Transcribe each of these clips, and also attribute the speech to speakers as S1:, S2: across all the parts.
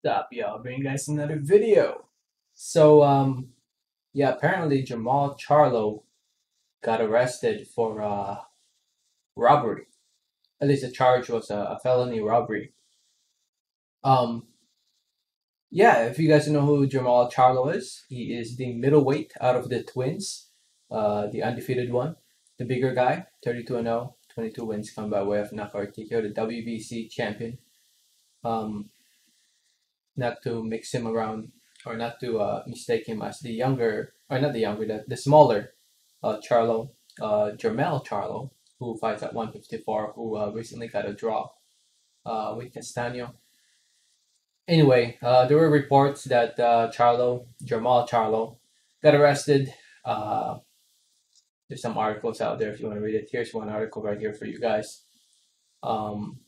S1: Stop, y'all. Bring you guys another video. So, um, yeah, apparently Jermall Charlo got arrested for uh, robbery. At least the charge was a, a felony robbery. Um, yeah, if you guys know who Jermall Charlo is, he is the middleweight out of the twins, uh, the undefeated one, the bigger guy, 32 and 0, 22 wins come by way of knockout TKO, the WBC champion. Um, not to mix him around or not to uh, mistake him as the younger or not the younger the, the smaller uh, Charlo uh, Jermell Charlo who fights at 154 who uh, recently got a draw uh, with Castaño. Anyway uh, there were reports that uh, Charlo Jermall Charlo got arrested. Uh, there's some articles out there if you want to read it. Here's one article right here for you guys. Um,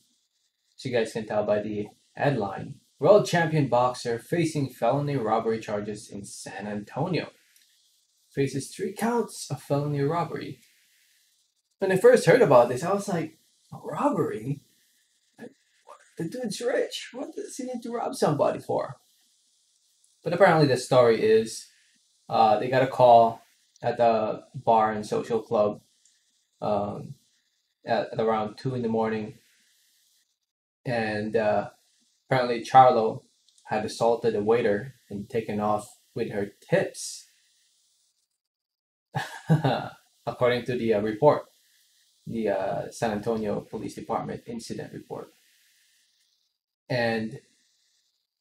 S1: so you guys can tell by the headline World champion boxer facing felony robbery charges in San Antonio. Faces three counts of felony robbery. When I first heard about this, I was like, robbery? The dude's rich. What does he need to rob somebody for? But apparently, the story is uh, they got a call at the bar and social club um, at, at around 2 in the morning. And uh, Apparently, Charlo had assaulted a waiter and taken off with her tips. According to the uh, report, the uh, San Antonio Police Department incident report. And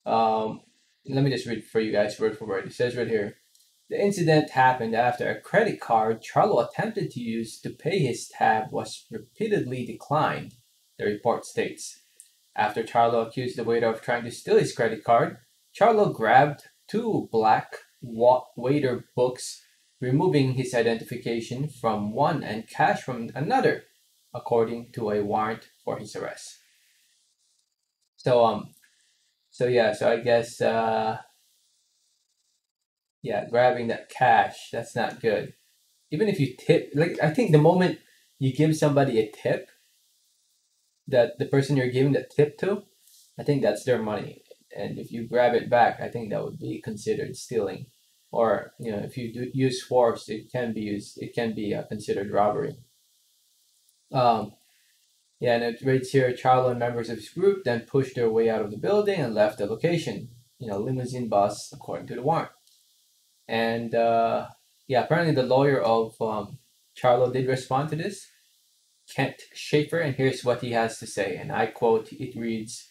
S1: um, let me just read for you guys word for word. It says right here the incident happened after a credit card Charlo attempted to use to pay his tab was repeatedly declined, the report states. After Charlo accused the waiter of trying to steal his credit card, Charlo grabbed two black waiter books, removing his identification from one and cash from another, according to a warrant for his arrest. So um, so yeah, so I guess uh, yeah, grabbing that cash that's not good. Even if you tip, like I think the moment you give somebody a tip, that the person you're giving the tip to, I think that's their money. And if you grab it back, I think that would be considered stealing. Or you know, if you do use force, it can be used. It can be uh, considered robbery. Um, yeah, and it reads here: Charlo and members of his group then pushed their way out of the building and left the location. You know, limousine bus, according to the warrant. And uh, yeah, apparently the lawyer of um, Charlo did respond to this Kent Schaefer, and here's what he has to say. And I quote, it reads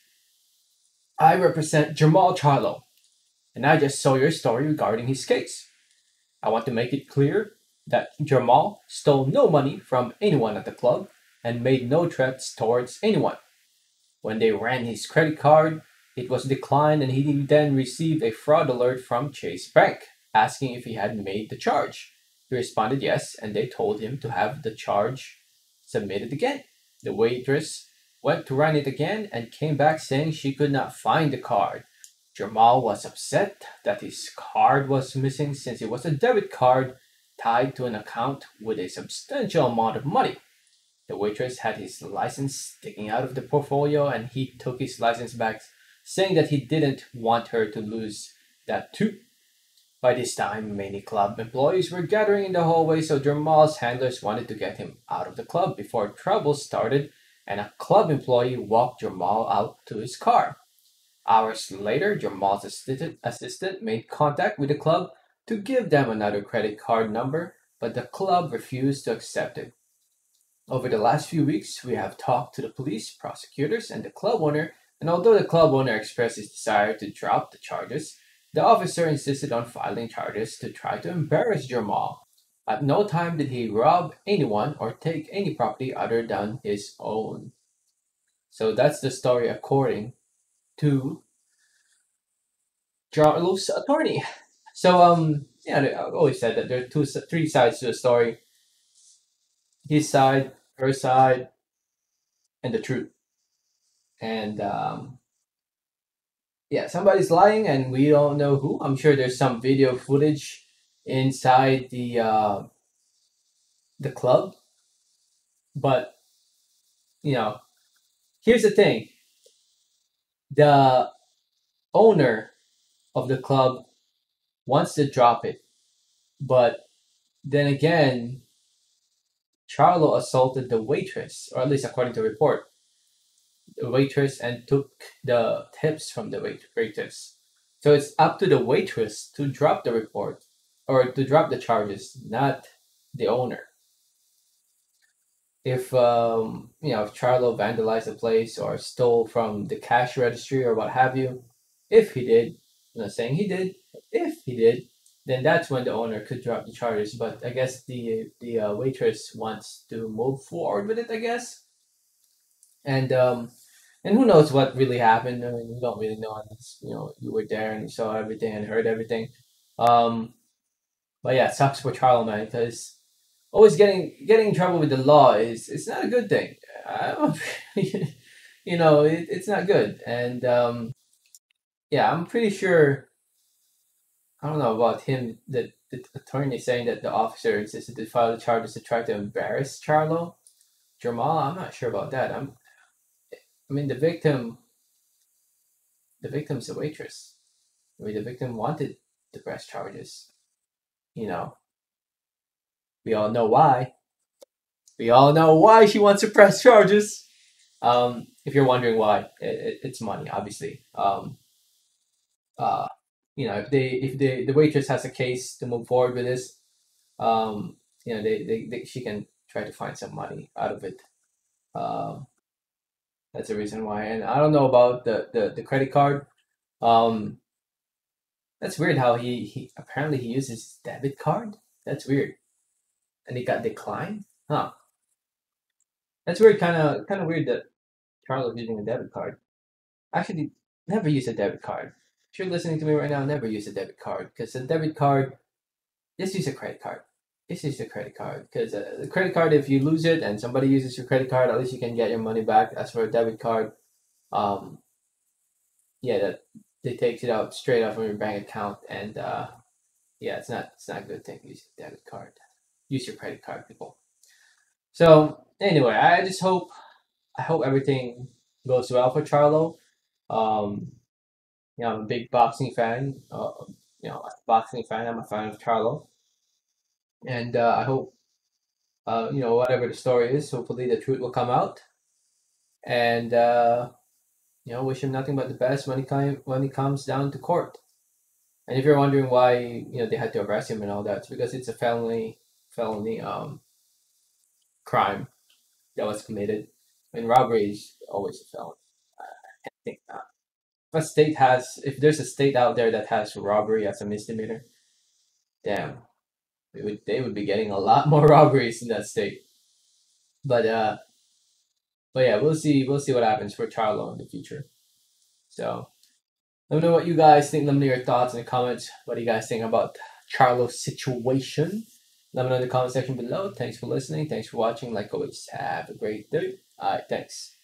S1: I represent Jermall Charlo, and I just saw your story regarding his case. I want to make it clear that Jermall stole no money from anyone at the club and made no threats towards anyone. When they ran his credit card, it was declined and he then received a fraud alert from Chase Bank asking if he had made the charge. He responded yes, and they told him to have the charge submitted again. The waitress went to run it again and came back saying she could not find the card. Jermall was upset that his card was missing since it was a debit card tied to an account with a substantial amount of money. The waitress had his license sticking out of the portfolio and he took his license back, saying that he didn't want her to lose that too. By this time, many club employees were gathering in the hallway, so Jermall's handlers wanted to get him out of the club before trouble started, and a club employee walked Jermall out to his car. Hours later, Jermall's assistant, assistant made contact with the club to give them another credit card number, but the club refused to accept it. Over the last few weeks, we have talked to the police, prosecutors, and the club owner, and although the club owner expressed his desire to drop the charges, the officer insisted on filing charges to try to embarrass Jermall. At no time did he rob anyone or take any property other than his own. So that's the story according to Charlo's attorney. So um yeah, I always said that there are two three sides to the story. His side, her side, and the truth. And um yeah, somebody's lying and we don't know who. I'm sure there's some video footage inside the uh, the club. But you know, here's the thing. The owner of the club wants to drop it, but then again, Charlo assaulted the waitress, or at least according to report, waitress and took the tips from the wait- waitress. So it's up to the waitress to drop the report or to drop the charges, not the owner. If um, you know if Charlo vandalized the place or stole from the cash registry or what have you, if he did, I'm not saying he did, if he did, then that's when the owner could drop the charges. But I guess the the uh, waitress wants to move forward with it. I guess, and um, and who knows what really happened? I mean, we don't really know unless you know you were there and you saw everything and heard everything. Um, but yeah, it sucks for Charlo man because always getting getting in trouble with the law is it's not a good thing. You know, it, it's not good, and um, yeah, I'm pretty sure. I don't know about him. The, the attorney saying that the officer insisted to file the charges to try to embarrass Charlo, Jermall. I'm not sure about that. I'm. I mean, the victim. The victim's a waitress. I mean, the victim wanted to press charges. You know, we all know why. We all know why she wants to press charges. Um, if you're wondering why, it, it's money, obviously. Um, uh, you know, if they if the the waitress has a case to move forward with this, um, you know, they, they, they she can try to find some money out of it. Um, that's the reason why. And I don't know about the the, the credit card. Um, that's weird how he, he apparently he uses debit card. That's weird. And it got declined? Huh. That's weird kinda kinda weird that Charlo's using a debit card. Actually never use a debit card. If you're listening to me right now, never use a debit card. Because a debit card just use a credit card. Just use a credit card. Because uh, the credit card, if you lose it and somebody uses your credit card, at least you can get your money back. As for a debit card, um, yeah, that they takes it out straight out from your bank account, and uh, yeah, it's not it's not a good thing. Use a debit card. Use your credit card, people. So anyway, I just hope I hope everything goes well for Charlo. Um, you know, I'm a big boxing fan. Uh, you know, a boxing fan. I'm a fan of Charlo, and uh, I hope uh, you know whatever the story is. Hopefully, the truth will come out, and uh, you know, wish him nothing but the best when he come when he comes down to court. And if you're wondering why you know they had to arrest him and all that, it's because it's a felony felony um crime that was committed. And robbery is always a felony. I think that. If a state has, if there's a state out there that has robbery as a misdemeanor, damn, they would they would be getting a lot more robberies in that state. But uh, but yeah, we'll see we'll see what happens for Charlo in the future. So let me know what you guys think. Let me know your thoughts in the comments. What do you guys think about Charlo's situation? Let me know in the comment section below. Thanks for listening. Thanks for watching. Like always, have a great day. All right, thanks.